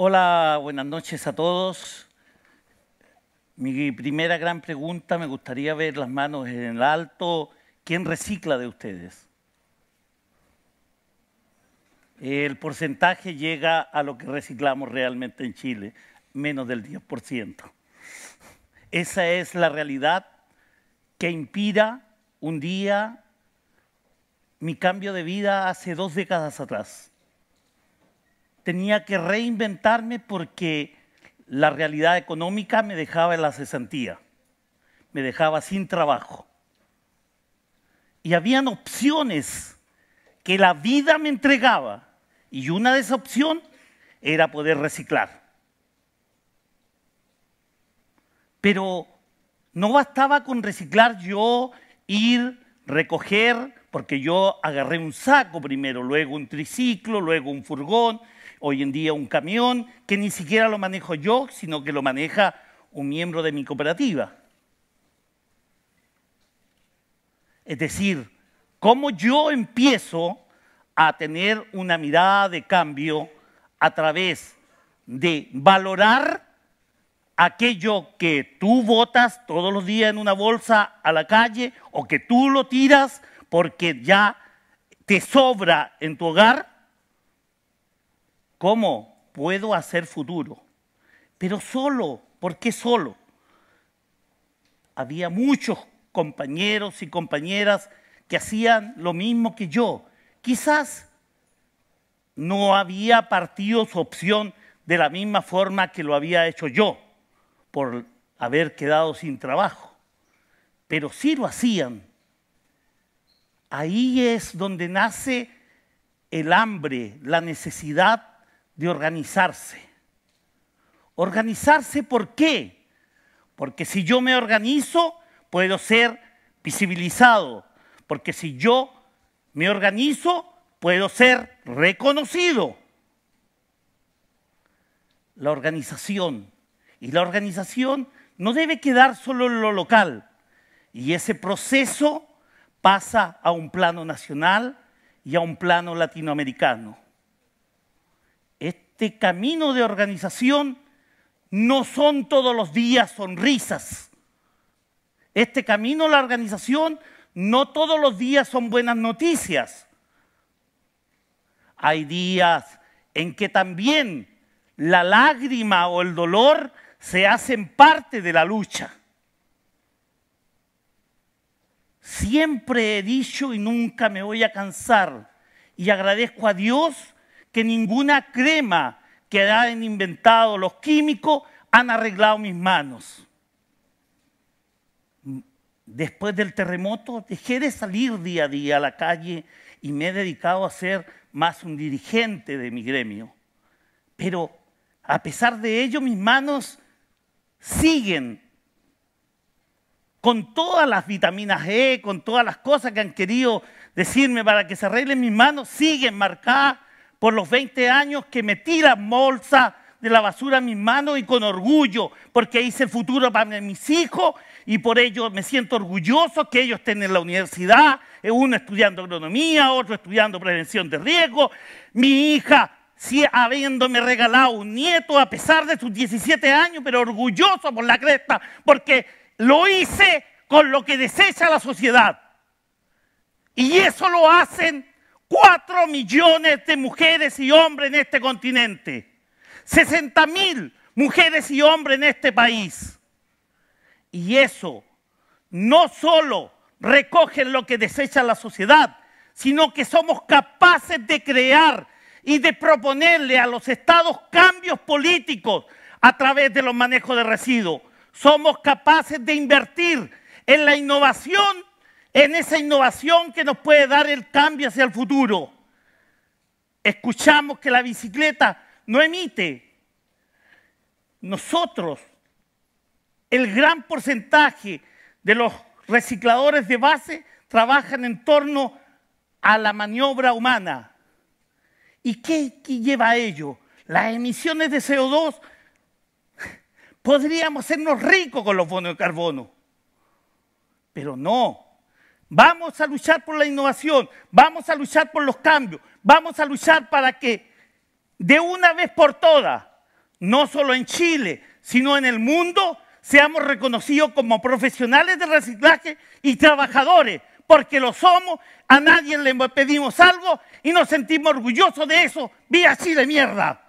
Hola, buenas noches a todos. Mi primera gran pregunta, me gustaría ver las manos en el alto. ¿Quién recicla de ustedes? El porcentaje llega a lo que reciclamos realmente en Chile, menos del 10%. Esa es la realidad que inspira un día mi cambio de vida hace dos décadas atrás. Tenía que reinventarme porque la realidad económica me dejaba en la cesantía, me dejaba sin trabajo. Y habían opciones que la vida me entregaba y una de esas opciones era poder reciclar. Pero no bastaba con reciclar yo, ir, recoger, porque yo agarré un saco primero, luego un triciclo, luego un furgón, hoy en día un camión, que ni siquiera lo manejo yo, sino que lo maneja un miembro de mi cooperativa. Es decir, cómo yo empiezo a tener una mirada de cambio a través de valorar aquello que tú botas todos los días en una bolsa a la calle o que tú lo tiras porque ya te sobra en tu hogar, ¿cómo puedo hacer futuro? Pero solo, ¿por qué solo? Había muchos compañeros y compañeras que hacían lo mismo que yo. Quizás no había partido su opción de la misma forma que lo había hecho yo por haber quedado sin trabajo, pero sí lo hacían. Ahí es donde nace el hambre, la necesidad de organizarse. Organizarse, ¿por qué? Porque si yo me organizo, puedo ser visibilizado. Porque si yo me organizo, puedo ser reconocido. La organización y la organización no debe quedar solo en lo local. Y ese proceso pasa a un plano nacional y a un plano latinoamericano. Este camino de organización no son todos los días sonrisas. Este camino de la organización no todos los días son buenas noticias. Hay días en que también la lágrima o el dolor se hacen parte de la lucha. Siempre he dicho y nunca me voy a cansar y agradezco a Dios que ninguna crema que han inventado los químicos han arreglado mis manos. Después del terremoto dejé de salir día a día a la calle y me he dedicado a ser más un dirigente de mi gremio. Pero a pesar de ello, mis manos siguen con todas las vitaminas E, con todas las cosas que han querido decirme para que se arreglen mis manos, siguen marcadas por los 20 años que metí la bolsa de la basura en mis manos y con orgullo, porque hice el futuro para mis hijos y por ello me siento orgulloso que ellos estén en la universidad, uno estudiando agronomía, otro estudiando prevención de riesgo, mi hija si habiéndome regalado un nieto a pesar de sus 17 años, pero orgulloso por la cresta, porque lo hice con lo que desecha la sociedad. Y eso lo hacen cuatro millones de mujeres y hombres en este continente. 60 mil mujeres y hombres en este país. Y eso no solo recogen lo que desecha la sociedad, sino que somos capaces de crear y de proponerle a los estados cambios políticos a través de los manejos de residuos. Somos capaces de invertir en la innovación, en esa innovación que nos puede dar el cambio hacia el futuro. Escuchamos que la bicicleta no emite. Nosotros, el gran porcentaje de los recicladores de base trabajan en torno a la maniobra humana. ¿Y qué, lleva a ello? Las emisiones de CO2. Podríamos sernos ricos con los bonos de carbono. Pero no. Vamos a luchar por la innovación, vamos a luchar por los cambios, vamos a luchar para que de una vez por todas no solo en Chile, sino en el mundo, seamos reconocidos como profesionales de reciclaje y trabajadores, porque lo somos, a nadie le pedimos algo y nos sentimos orgullosos de eso. ¡Vía Chile, mierda!